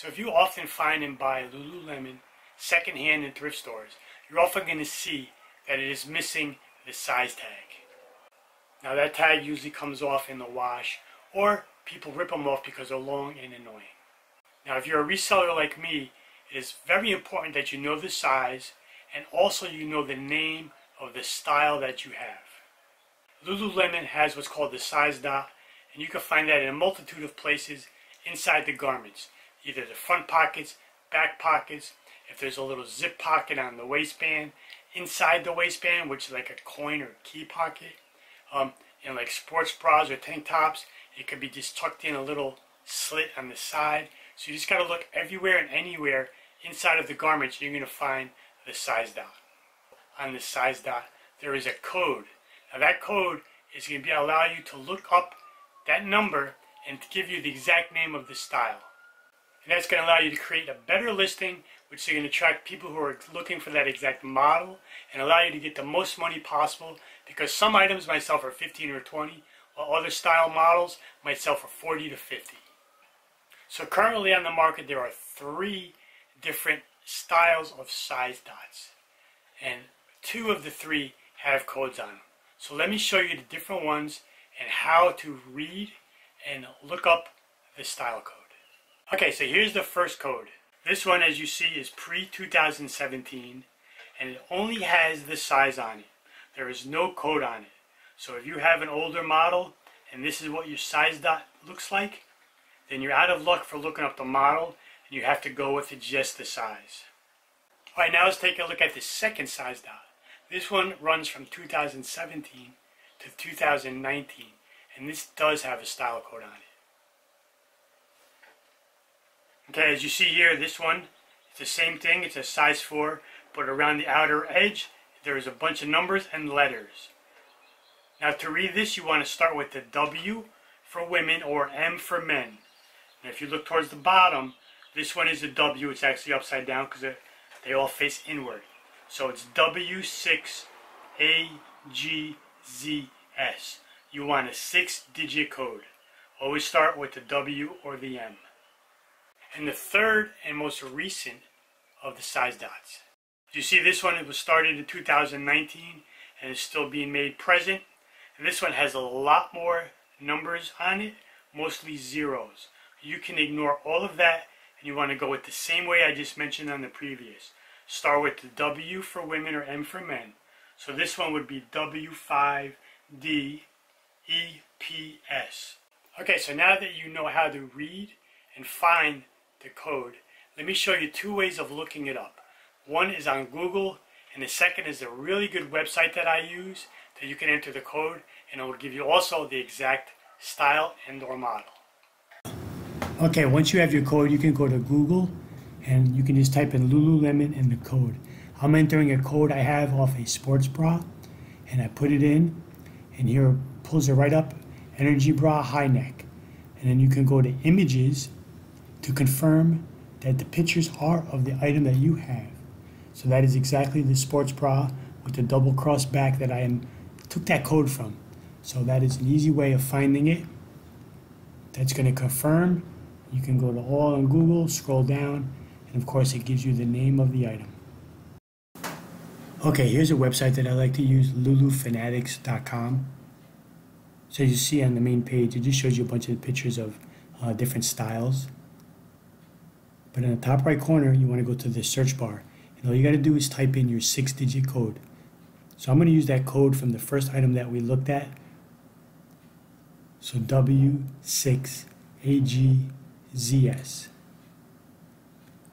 So if you often find and buy Lululemon secondhand in thrift stores, you're often going to see that it is missing the size tag. Now that tag usually comes off in the wash or people rip them off because they're long and annoying. Now if you're a reseller like me, it is very important that you know the size and also you know the name of the style that you have. Lululemon has what's called the size dot and you can find that in a multitude of places inside the garments, either the front pockets, back pockets, if there's a little zip pocket on the waistband, inside the waistband, which is like a coin or key pocket, um, in like sports bras or tank tops, it could be just tucked in a little slit on the side. So you just got to look everywhere and anywhere inside of the garments. You're going to find the size dot. On the size dot, there is a code. Now that code is going to be allow you to look up that number and give you the exact name of the style. And that's going to allow you to create a better listing, which is going to attract people who are looking for that exact model and allow you to get the most money possible because some items might sell for 15 or 20, while other style models might sell for 40 to 50. So currently on the market, there are three different styles of size dots. And two of the three have codes on them. So let me show you the different ones and how to read and look up the style code. Okay, so here's the first code. This one, as you see, is pre-2017, and it only has the size on it. There is no code on it. So if you have an older model, and this is what your size dot looks like, then you're out of luck for looking up the model, and you have to go with just the size. Alright, now let's take a look at the second size dot. This one runs from 2017 to 2019. And this does have a style code on it. Okay, as you see here, this one, it's the same thing. It's a size 4, but around the outer edge, there is a bunch of numbers and letters. Now to read this, you want to start with the W for women or M for men. And if you look towards the bottom, this one is a W. It's actually upside down because they all face inward. So it's W6AGZS. You want a six-digit code. Always start with the W or the M. And the third and most recent of the size dots. You see this one, it was started in 2019 and is still being made present. And this one has a lot more numbers on it, mostly zeros. You can ignore all of that and you want to go with the same way I just mentioned on the previous. Start with the W for women or M for men. So this one would be W5DEPS. Okay, so now that you know how to read and find the code, let me show you two ways of looking it up. One is on Google, and the second is a really good website that I use that you can enter the code, and it will give you also the exact style and or model. Okay, once you have your code, you can go to Google and you can just type in Lululemon in the code. I'm entering a code I have off a sports bra and I put it in and here pulls it right up, energy bra high neck. And then you can go to images to confirm that the pictures are of the item that you have. So that is exactly the sports bra with the double cross back that I took that code from. So that is an easy way of finding it. That's going to confirm. You can go to all on Google, scroll down, and of course it gives you the name of the item. Okay, here's a website that I like to use, lulufanatics.com. So you see on the main page, it just shows you a bunch of pictures of uh, different styles. But in the top right corner, you want to go to the search bar. And all you got to do is type in your six-digit code. So I'm going to use that code from the first item that we looked at. So W6AGZS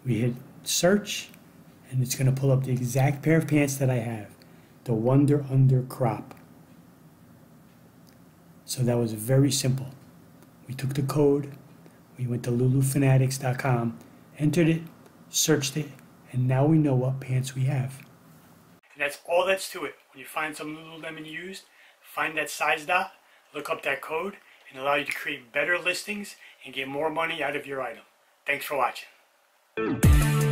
we hit search and it's going to pull up the exact pair of pants that I have the Wonder Under Crop so that was very simple we took the code we went to lulufanatics.com entered it searched it and now we know what pants we have. And that's all that's to it. When you find some Lululemon used find that size dot look up that code and allow you to create better listings and get more money out of your item. Thanks for watching.